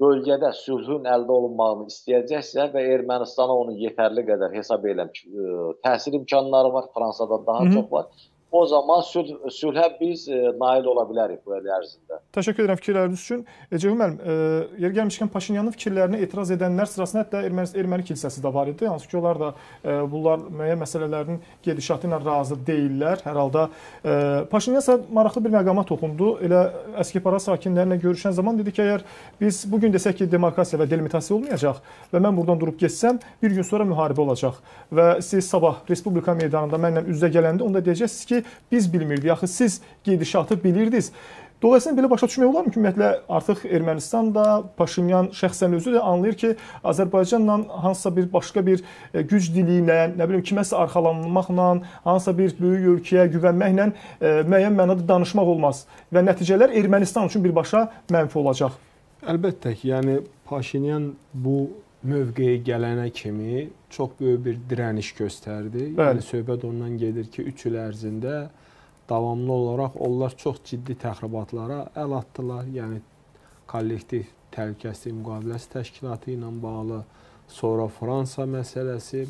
bölgədə sülhün əldə olunmağını istəyəcəksə və Ermənistana onun yetərli qədər hesab edirəm ki, təsir imkanları var, Fransada daha Hı -hı. çox var o zaman sülh, sülhə biz e, nail ola bilərik bu il ərzində. Təşəkkür edirəm fikirləriniz üçün. E, Ceyhun müəllim, e, yer gəlmişkən Paşinyanın fikirlərinə etiraz edənlər sırasında hətta erməni, erməni kilsəsi də var idi. Hansı ki, onlar da e, bunlar müəyyən məsələlərin gedişatı ilə razı deyillər. Hər halda e, Paşinyan isə maraqlı bir məqama toxundu. Elə Əskipara sakinlərinə görüşən zaman dedi ki, əgər biz bu gün desək ki, demarkasiya və delimitasiya olmayacaq və mən buradan durub getsəm, bir gün sonra müharibə olacaq və siz sabah Respublika meydanında mənlə üz-üzə gələndə onda deyəcəksiniz ki, biz bilmirdik. Axı siz gedişatı bilirdiniz. Dolayısıyla belə başa düşmək olarmı ki, ümumiyyətlə artıq Ermənistan da, Paşinyan şəxsən özü də anlayır ki, Azərbaycanla hansısa bir başqa bir e, güc dili ilə, nə bilim kiməsə arxalanmaqla, hansısa bir böyük ölkəyə güvənməklə e, müəyyən mənada danışmaq olmaz və nəticələr Ermənistan üçün birbaşa mənfi olacaq. Əlbəttə ki, yəni Paşinyan bu mövqeyə gələnə kimi çox böyük bir dirəniş göstərdi. Bəli. Yəni söhbət ondan gedir ki, 3 il ərzində davamlı olaraq onlar çox ciddi təxribatlara əl atdılar. Yəni kollektiv təhlükəsizlik müqaviləsi təşkilatı ilə bağlı, sonra Fransa məsələsi.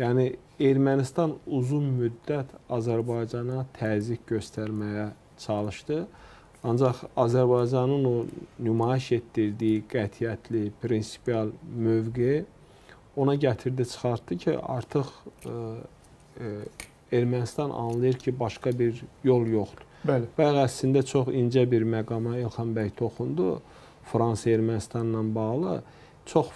Yəni Ermənistan uzun müddət Azərbaycana təzyiq göstərməyə çalışdı. Ancaq Azərbaycanın o nümayiş etdirdiyi qətiyyətli, prinsipial mövqe ona gətirdi, çıxartdı ki, artıq ə, ə, Ermənistan anlayır ki, başqa bir yol yoxdur. Bəli. Və əslində çox incə bir məqama İlxan bəy toxundu. Fransa Ermənistanla bağlı çox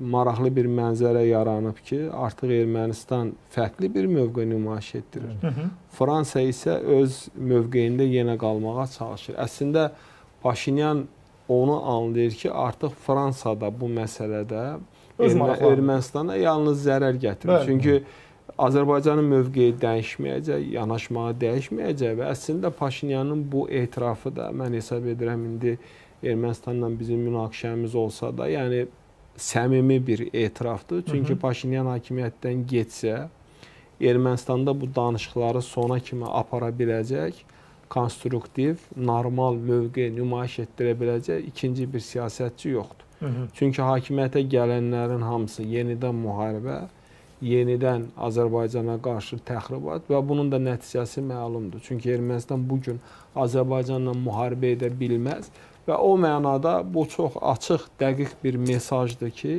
maraqlı bir mənzərə yaranıb ki, artıq Ermənistan fərqli bir mövqe nümayiş etdirir. Hı -hı. Fransa isə öz mövqeyində yenə qalmağa çalışır. Əslində Paşinyan onu anlayır ki, artıq Fransada bu məsələdə Ermə Ermənistana yalnız zərər gətirir. Bəli. Çünki Azərbaycanın mövqeyi dəyişməyəcək, yanaşmağı dəyişməyəcək və əslində Paşinyanın bu etirafı da mən hesab edirəm indi Ermənistanla bizim münaqişəmiz olsa da, yəni səmimi bir etirafdır. Çünki. Paşinyan hakimiyyətdən getsə, Ermənistanda bu danışıqları sona kimi apara biləcək, konstruktiv, normal mövqe nümayiş etdirə biləcək ikinci bir siyasətçi yoxdur. Hı -hı. Çünki hakimiyyətə gələnlərin hamısı yenidən müharibə, yenidən Azərbaycana qarşı təxribat və bunun da nəticəsi məlumdur. Çünki Ermənistan bu gün Azərbaycanla müharibə edə bilməz Və o mənada bu çox açıq, dəqiq bir mesajdır ki,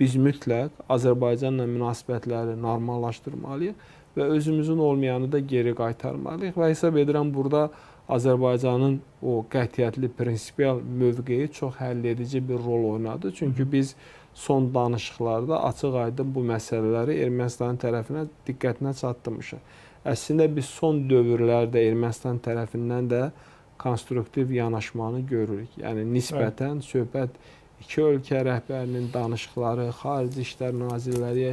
biz mütləq Azərbaycanla münasibətləri normallaşdırmalıyıq və özümüzün olmayanı da geri qaytarmalıyıq və hesab edirəm burada Azərbaycanın o qətiyyətli prinsipial mövqeyi çox həlledici bir rol oynadı. Çünki biz son danışıqlarda açıq-aydın bu məsələləri Ermənistan tərəfinə diqqətinə çatdırmışıq. Əslində biz son dövrlərdə Ermənistan tərəfindən də konstruktiv yanaşmanı görürük. Yəni nisbətən evet. söhbət iki ölkə rəhbərinin danışıqları, xarici işlər nazirləri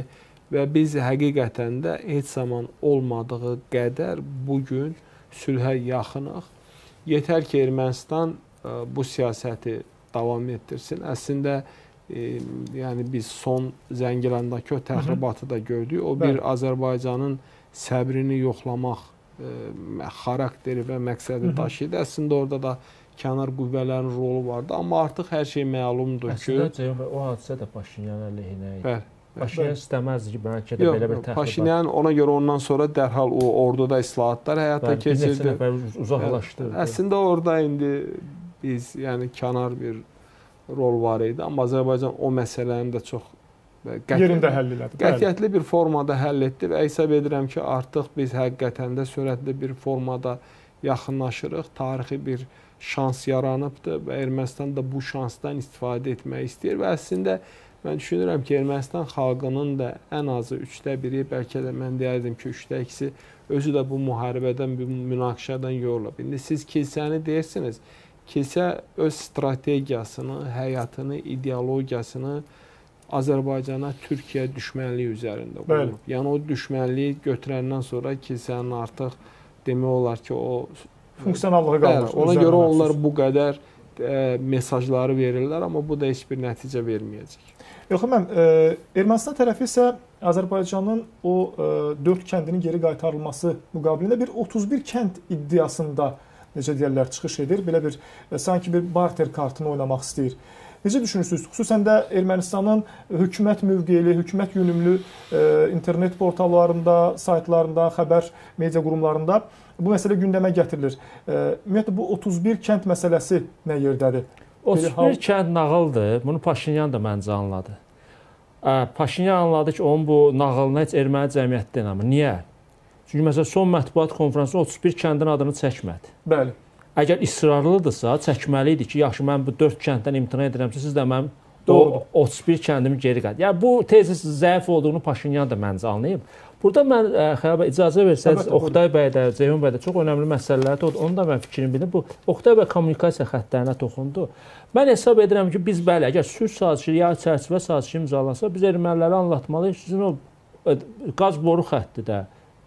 və biz həqiqətən də heç zaman olmadığı qədər bu gün sülhə yaxınıq. Yetər ki, Ermənistan e, bu siyasəti davam etdirsin. Əslində e, yəni biz son Zəngilandakı o təxribatı da gördük. O bir Azərbaycanın səbrini yoxlamaq xarakteri və məqsədi daşıydı. Əslində orada da kənar qüvvələrin rolu vardı, amma artıq hər şey məlumdur ki, Əslində o hadisə də Paşinyan əleyhinə idi. Bəli. Paşinyan istəməzdi ki, bəlkə də belə bir təxribat. Paşinyan ona görə ondan sonra dərhal o orduda islahatlar həyata Bəli, keçirdi. Nəfər uzaqlaşdırdı. Əslində orada indi biz yəni kənar bir rol var idi, amma Azərbaycan o məsələni də çox qəti, yerində həll elədi. Qətiyyətli bir formada həll etdi və hesab edirəm ki, artıq biz həqiqətən də sürətli bir formada yaxınlaşırıq. Tarixi bir şans yaranıbdır və Ermənistan da bu şansdan istifadə etmək istəyir və əslində mən düşünürəm ki, Ermənistan xalqının da ən azı 3də 1-i, bəlkə də mən deyərdim ki, 3də 2-si özü də bu müharibədən, bu münaqişədən yorulub. İndi siz kilsəni deyirsiniz. Kilsə öz strategiyasını, həyatını, ideologiyasını Azərbaycana Türkiyə düşmənliyi üzərində. Bəli. Yəni o düşmənliyi götürəndən sonra kilsənin artıq demək olar ki, o funksionallığı qalmış. Bəli, ona görə onlar bu qədər e, mesajları verirlər, amma bu da heç bir nəticə verməyəcək. Yox, mən e, Ermənistan tərəfi isə Azərbaycanın o e, 4 kəndinin geri qaytarılması müqabilində bir 31 kənd iddiasında necə deyirlər çıxış edir. Belə bir e, sanki bir barter kartını oynamaq istəyir. Necə düşünürsünüz? Xüsusən də Ermənistanın hökumət mövqeyli, hökumət yönümlü e, internet portallarında, saytlarında, xəbər media qurumlarında bu məsələ gündəmə gətirilir. E, ümumiyyətlə bu 31 kənd məsələsi nə yerdədir? 31 kənd nağıldır. Bunu Paşinyan da məncə anladı. Paşinyan anladı ki, onun bu nağılına heç erməni cəmiyyəti inanmır. Niyə? Çünki məsələn son mətbuat konfransında 31 kəndin adını çəkmədi. Bəli. Əgər israrlıdırsa, çəkməli idi ki, yaxşı mən bu 4 kənddən imtina edirəmsə, siz də mənim o 31 kəndimi geri qaytar. Yəni bu tezis zəif olduğunu Paşinyan da məncə anlayıb. Burada mən ə, xəbər icazə versəz Oqtay bəy də, Ceyhun bəy də çox önəmli məsələlər də onu da mən fikrimi bildim. Bu Oqtay bəy kommunikasiya xəttlərinə toxundu. Mən hesab edirəm ki, biz bəli, əgər sülh sazişi ya çərçivə sazişi imzalansa, biz ermənilərə anlatmalıyıq. Sizin o qaz boru xətti də,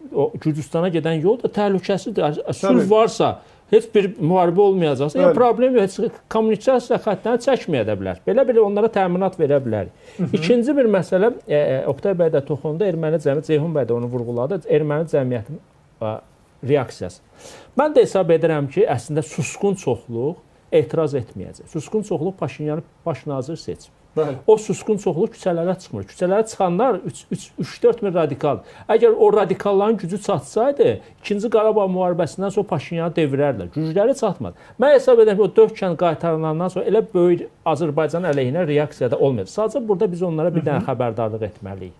o Gürcüstana gedən yol da təhlükəsizdir. Sülh varsa, heç bir müharibə olmayacaqsa, yəni problem yox, heç kommunikasiya xəttlərini çəkməyə də bilər. Belə-belə onlara təminat verə bilərik. İkinci bir məsələ, e, e, Oqtay bəy də toxundu, erməni cəmiyyəti, Ceyhun bəy də onu vurğuladı, erməni cəmiyyətinin e, reaksiyası. Mən də hesab edirəm ki, əslində susqun çoxluq etiraz etməyəcək. Susqun çoxluq Paşinyanı baş nazir seçib. Bəli. O susqun çoxluq küçələrə çıxmır. Küçələrə çıxanlar 3-4 min radikaldır. Əgər o radikalların gücü çatsaydı, 2-ci Qarabağ müharibəsindən sonra Paşinyanı devirərdilər. Gücləri çatmadı. Mən hesab edirəm ki, o 4 kənd qaytarılandan sonra elə böyük Azərbaycan əleyhinə reaksiya da olmayacaq. Sadəcə burada biz onlara bir dənə xəbərdarlıq etməliyik.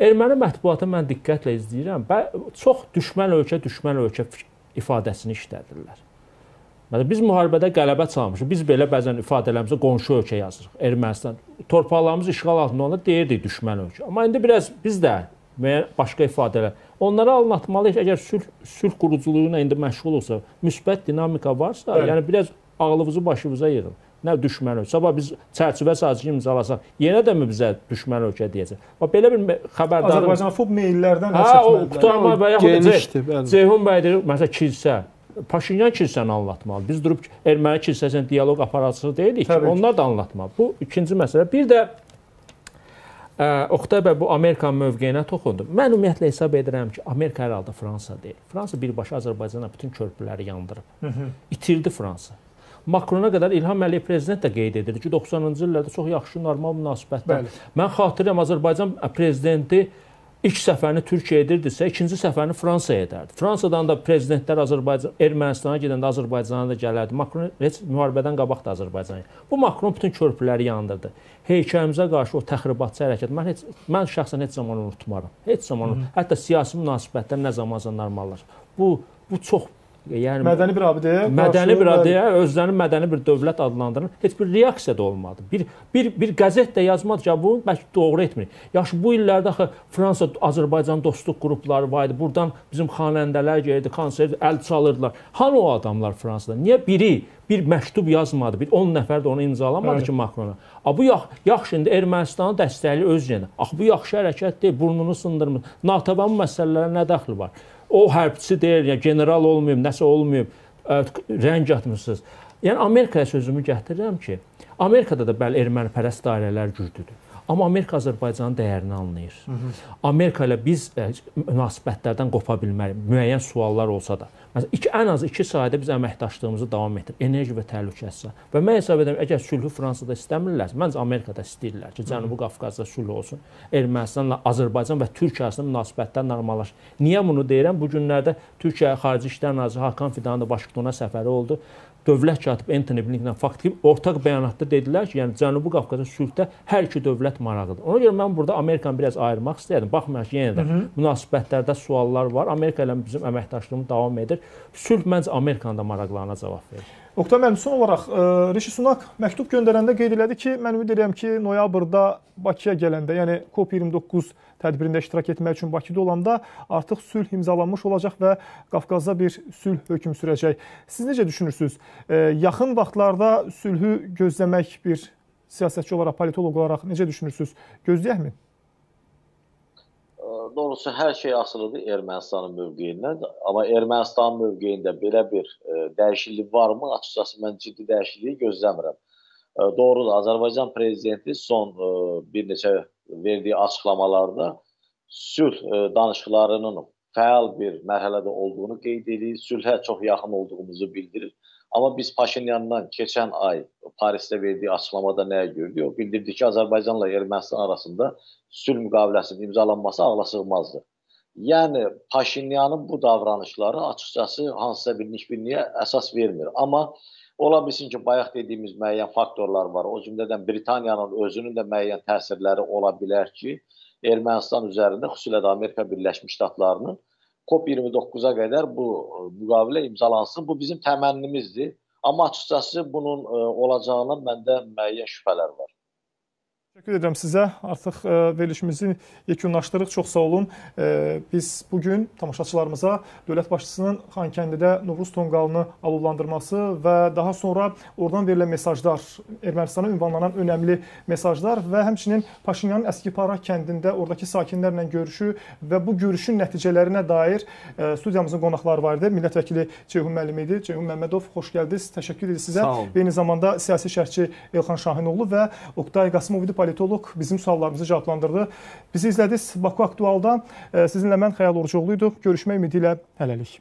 Erməni mətbuatı mən diqqətlə izləyirəm. Çox düşmən ölkə, düşmən ölkə ifadəsini işlədirlər. Məsələn, biz müharibədə qələbə çalmışıq. Biz belə bəzən ifadələrimizə qonşu ölkə yazırıq. Ermənistan torpaqlarımız işğal altında onda deyirdik düşmən ölkə. Amma indi biraz biz də müəyyən başqa ifadələr onlara anlatmalıyıq. Əgər sülh sülh quruculuğu ilə indi məşğul olsa, müsbət dinamika varsa, Bəli. yəni biraz ağlınızı başınıza yığın. Nə düşmən ölkə. Sabah biz çərçivə sazişi imzalasaq, yenə də mi bizə düşmən ölkə deyəcək? Bax belə bir xəbərdarlıq Azərbaycanfob meyllərdən hə, o qutarma və yaxud Ceyhun bəydir, məsələn kilsə Paşinyan kilsəni anlatmalı. Biz durub erməni kilsəsinin dialoq aparatçısı deyilik ki, onlar da anlatmalı. Bu ikinci məsələ. Bir də ə, Oqtay bəy bu Amerikanın mövqeyinə toxundu. Mən ümumiyyətlə hesab edirəm ki, Amerika hər halda Fransa deyil. Fransa birbaşa Azərbaycana bütün körpüləri yandırıb. Hı -hı. İtirdi Fransa. Makrona qədər İlham Əliyev prezident də qeyd edirdi ki, 90-cı illərdə çox yaxşı, normal münasibətlər. Mən xatırlayıram Azərbaycan prezidenti ilk səfərini Türkiyə edirdisə, ikinci səfərini Fransaya edərdi. Fransadan da prezidentlər Azərbaycan Ermənistana gedəndə Azərbaycana da gələrdi. Makron heç müharibədən qabaq da Azərbaycana. Bu Makron bütün körpüləri yandırdı. Heykəlimizə qarşı o təxribatçı hərəkət mən heç mən şəxsən heç zaman unutmaram. Heç zaman. Hı -hı. Hətta siyasi münasibətlər nə zamanca normallaşır. Bu bu çox Yəni mədəni bir abidəyə, mədəni bir abidəyə özlərini mədəni bir dövlət adlandırır. Heç bir reaksiya da olmadı. Bir bir bir qəzet də yazmadı ki, bu bəlkə doğru etmir. Yaxşı bu illərdə axı Fransa Azərbaycan dostluq qrupları var idi. Burdan bizim xanəndələr gəlirdi, konsert əl çalırdılar. Hanı o adamlar Fransada? Niyə biri bir məktub yazmadı? Bir 10 nəfər də onu imzalamadı evet. ki, Makrona. A bu yax, yaxşı indi Ermənistanı dəstəkləyir öz yenə. Axı bu yaxşı hərəkət deyil, burnunu sındırmır. NATO-nın məsələlərə nə dəxli var? O hərbçi deyil, ya general olmayım, nəsə olmayım, ə, rəng atmısınız. Yəni Amerikaya sözümü gətirirəm ki, Amerikada da bəli ermənipərəst dairələr güclüdür. Amma Amerika Azərbaycanın dəyərini anlayır. Hı -hı. Amerika ilə biz ə, münasibətlərdən qopa bilmərik. Müəyyən suallar olsa da. Məsələn, iki, ən az iki sahədə biz əməkdaşlığımızı davam etdir. Enerji və təhlükəsizlik. Və mən hesab edirəm, əgər sülhü Fransada istəmirlərsə, məncə Amerikada istəyirlər ki, Cənubi Qafqazda sülh olsun. Ermənistanla Azərbaycan və Türkiyə arasında münasibətlər normallaşır. Niyə bunu deyirəm? Bu günlərdə Türkiyə Xarici İşlər naziri Hakan Fidanın da Vaşinqtona səfəri oldu dövlət katibi Anthony Blinken faktiki ortaq bəyanatda dedilər ki, yəni Cənubi Qafqazda sülhdə hər iki dövlət marağıdır. Ona görə mən burada Amerikanı biraz ayırmaq istəyirdim. Baxmayaraq ki, yenə də Hı -hı. münasibətlərdə suallar var. Amerika ilə bizim əməkdaşlığımız davam edir. Sülh məncə Amerikanın da maraqlarına cavab verir. Oqtay müəllim, son olaraq ə, e, Rishi Sunak məktub göndərəndə qeyd elədi ki, mən ümid edirəm ki, noyabrda Bakıya gələndə, yəni COP29 tədbirində iştirak etmək üçün Bakıda olanda artıq sülh imzalanmış olacaq və Qafqazda bir sülh hökm sürəcək. Siz necə düşünürsüz? Yaxın vaxtlarda sülhü gözləmək bir siyasətçi olaraq, politoloq olaraq necə düşünürsüz? Gözləyəkmi? Doğrusu hər şey asılıdır Ermənistanın mövqeyindən. Amma Ermənistanın mövqeyində belə bir e, dəyişiklik varmı? Açıqcası mən ciddi dəyişikliyi gözləmirəm. E, doğrudur, Azərbaycan prezidenti son ə, bir neçə verdiyi açıqlamalarda sülh ə, danışıqlarının fəal bir mərhələdə olduğunu qeyd edir, sülhə çox yaxın olduğumuzu bildirir. Amma biz Paşinyandan keçən ay Parisdə verdiyi açıqlamada nəyə gördük? O bildirdi ki, Azərbaycanla Ermənistan arasında sülh müqaviləsinin imzalanması ağla sığmazdır. Yəni Paşinyanın bu davranışları açıqcası hansısa bir nikbinliyə əsas vermir. Amma ola bilsin ki, bayaq dediyimiz müəyyən faktorlar var. O cümlədən Britaniyanın özünün də müəyyən təsirləri ola bilər ki, Ermənistan üzərində xüsusilə də Amerika Birləşmiş Ştatlarının COP29-a qədər bu e, müqavilə imzalansın. Bu bizim təmənnimizdir. Amma açıqcası bunun e, olacağına məndə müəyyən şübhələr var. Təşəkkür edirəm sizə. Artıq e, verilişimizi yekunlaşdırırıq. Çox sağ olun. Ə, biz bu gün tamaşaçılarımıza dövlət başçısının Xankəndidə Novruz tonqalını alovlandırması və daha sonra oradan verilən mesajlar, Ermənistana ünvanlanan önəmli mesajlar və həmçinin Paşinyanın Əskipara kəndində oradakı sakinlərlə görüşü və bu görüşün nəticələrinə dair ə, studiyamızın qonaqları var idi. Millət vəkili Ceyhun müəllim idi. Ceyhun Məmmədov, xoş gəldiniz. Təşəkkür edirik sizə. Eyni zamanda siyasi şərhçi Elxan Şahinoğlu və Oqtay Qasımov idi politoloq bizim suallarımızı cavablandırdı. Bizi izlədiniz Baku Aktualda. Sizinlə mən Xəyal Orucoğlu idik. Görüşmək ümidi ilə hələlik.